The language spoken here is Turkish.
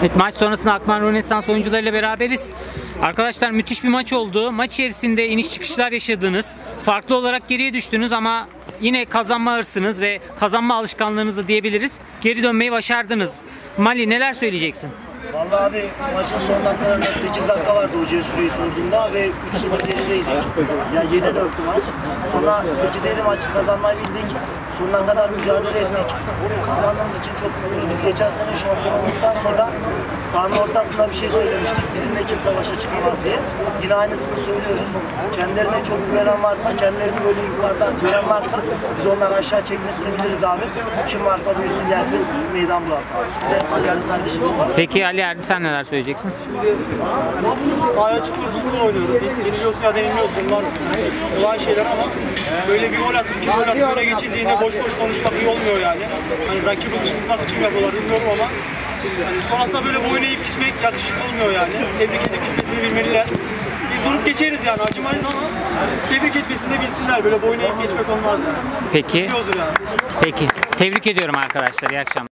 Evet, maç sonrasında Akman Rönesans oyuncularıyla beraberiz. Arkadaşlar müthiş bir maç oldu. Maç içerisinde iniş çıkışlar yaşadınız. Farklı olarak geriye düştünüz ama yine kazanma hırsınız ve kazanma alışkanlığınız da diyebiliriz. Geri dönmeyi başardınız. Mali neler söyleyeceksin? Vallahi abi maçın son dakikalarında 8 dakika vardı hocaya süreyi sorduğunda ve 3-0 gerideydik. Yani 7-4'tü maç. Sonra 8-7 maçı kazanmayı bildik. Sonuna kadar mücadele ettik. Kazandığımız için çok mutluyuz. Biz geçen sene şampiyon olduktan sonra sahanın ortasında bir şey söylemiştik. Bizimle kimse başa çıkamaz diye. Yine aynısını söylüyoruz. Kendilerine çok güvenen varsa, kendilerini böyle yukarıda gören varsa biz onları aşağı çekmesini biliriz abi. Kim varsa buyursun gelsin meydan Ali kardeşimiz var. Peki Ali Erdi sen neler söyleyeceksin? Sahaya çıkıyoruz, futbol oynuyoruz. Yeniliyorsun ya da yeniliyorsun. Bunlar kolay şeyler ama böyle bir gol atıp iki gol atıp öne geçildiğinde boş boş konuşmak iyi olmuyor yani. Hani rakibi ışıtmak için yapıyorlar bilmiyorum ama hani sonrasında böyle boyun eğip gitmek yakışık olmuyor yani. Tebrik edip gitmesini bilmeliler. Biz vurup geçeriz yani acımayız ama tebrik etmesini de bilsinler. Böyle boyun eğip geçmek olmaz yani. Peki. Yani. Peki. Tebrik ediyorum arkadaşlar. İyi akşamlar.